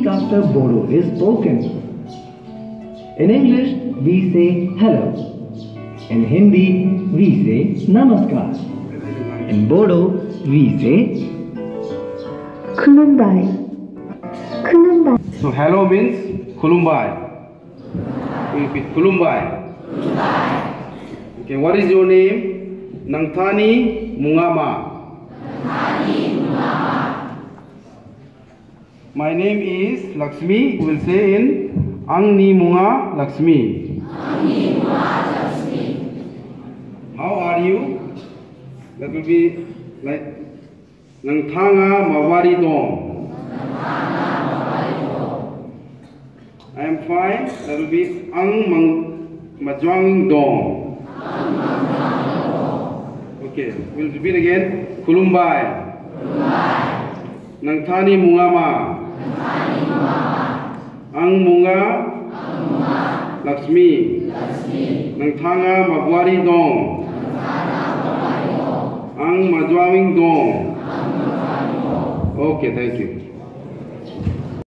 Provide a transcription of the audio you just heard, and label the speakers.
Speaker 1: speak after Bodo is spoken. In English, we say hello. In Hindi, we say namaskar. In Bodo, we say
Speaker 2: Kulumbai. Kulumbai.
Speaker 3: So hello means Kulumbai. We repeat Kulumbai. Okay, what is your name? Nangthani Mungama. My name is Lakshmi. We will say in Angni Munga Lakshmi. How are you? That will be like Nangthanga Mawari Dong. I am fine. That will be Ang Mang Majwang Dong. Okay, we'll repeat again. Kulumbai. Nangthani Mungama. Ang Munga. Lakshmi. Nangthanga Mabwari Dong. Ang Majwang Dong. Okay, thank you.